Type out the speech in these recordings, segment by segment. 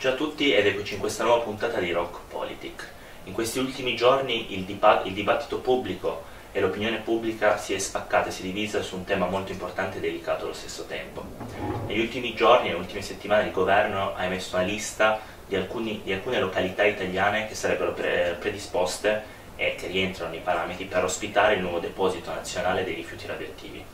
Ciao a tutti ed eccoci in questa nuova puntata di Rock Politic. In questi ultimi giorni il, il dibattito pubblico e l'opinione pubblica si è spaccata e si è divisa su un tema molto importante e delicato allo stesso tempo. Negli ultimi giorni, nelle ultime settimane, il governo ha emesso una lista di, alcuni, di alcune località italiane che sarebbero pre- predisposte e che rientrano nei parametri per ospitare il nuovo deposito nazionale dei rifiuti radioattivi.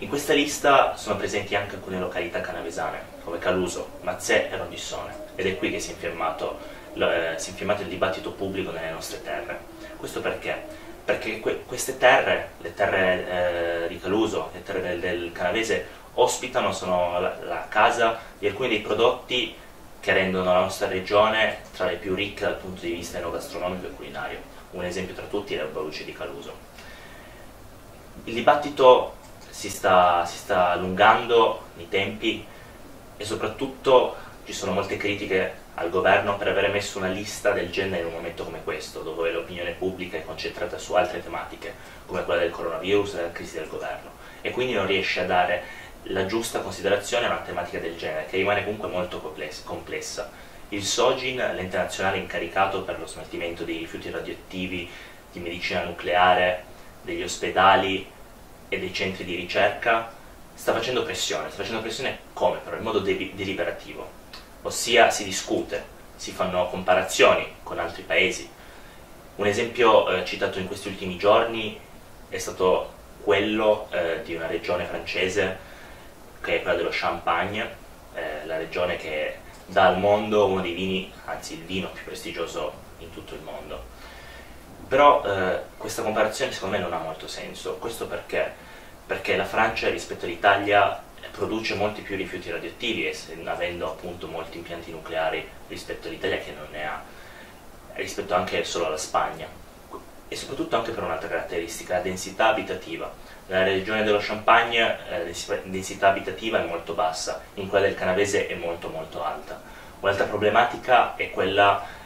In questa lista sono presenti anche alcune località canavesane, come Caluso, Mazzè e Rondissone, ed è qui che si è, infiammato, eh, si è infiammato il dibattito pubblico nelle nostre terre. Questo perché? Perché que- queste terre, le terre eh, di Caluso, le terre del, del Canavese, ospitano, sono la, la casa di alcuni dei prodotti che rendono la nostra regione tra le più ricche dal punto di vista enogastronomico e culinario. Un esempio tra tutti è la Baluce di Caluso. Il dibattito si sta, si sta allungando nei tempi e soprattutto ci sono molte critiche al governo per aver messo una lista del genere in un momento come questo, dove l'opinione pubblica è concentrata su altre tematiche, come quella del coronavirus e della crisi del governo, e quindi non riesce a dare la giusta considerazione a una tematica del genere, che rimane comunque molto complessa. Il SOGIN, l'ente nazionale incaricato per lo smaltimento dei rifiuti radioattivi di medicina nucleare, degli ospedali e dei centri di ricerca sta facendo pressione, sta facendo pressione come però? In modo de- deliberativo, ossia si discute, si fanno comparazioni con altri paesi. Un esempio eh, citato in questi ultimi giorni è stato quello eh, di una regione francese che è quella dello Champagne, eh, la regione che dà al mondo uno dei vini, anzi il vino più prestigioso in tutto il mondo. Però eh, questa comparazione secondo me non ha molto senso, questo perché? Perché la Francia rispetto all'Italia produce molti più rifiuti radioattivi, avendo appunto molti impianti nucleari rispetto all'Italia che non ne ha, rispetto anche solo alla Spagna, e soprattutto anche per un'altra caratteristica, la densità abitativa. Nella regione dello Champagne eh, la densità abitativa è molto bassa, in quella del Canavese è molto molto alta. Un'altra problematica è quella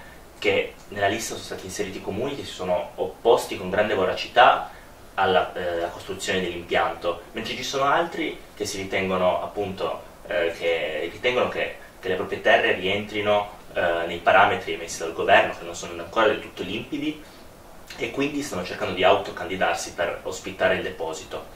che nella lista sono stati inseriti comuni che si sono opposti con grande voracità alla, eh, costruzione dell'impianto, mentre ci sono altri che si ritengono appunto eh, che, ritengono che, che, le proprie terre rientrino eh, nei parametri emessi dal governo, che non sono ancora del tutto limpidi, e quindi stanno cercando di autocandidarsi per ospitare il deposito.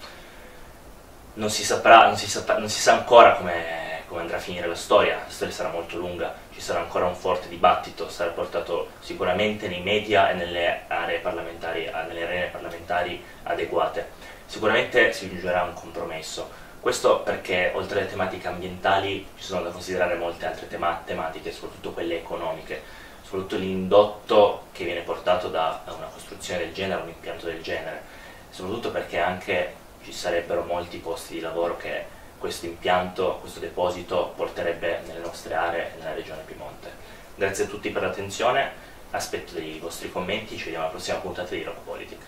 Non si, saprà, non si, saprà, non si sa ancora come come andrà a finire la storia, la storia sarà molto lunga, ci sarà ancora un forte dibattito, sarà portato sicuramente nei media e nelle aree parlamentari, nelle arene parlamentari adeguate. Sicuramente si giungerà a un compromesso. Questo perché oltre alle tematiche ambientali ci sono da considerare molte altre tema- tematiche, soprattutto quelle economiche, soprattutto l'indotto che viene portato da una costruzione del genere, un impianto del genere, soprattutto perché anche ci sarebbero molti posti di lavoro che questo impianto, questo deposito porterebbe nelle nostre aree nella regione Piemonte. Grazie a tutti per l'attenzione, aspetto dei vostri commenti, ci vediamo alla prossima puntata di Rock Politic.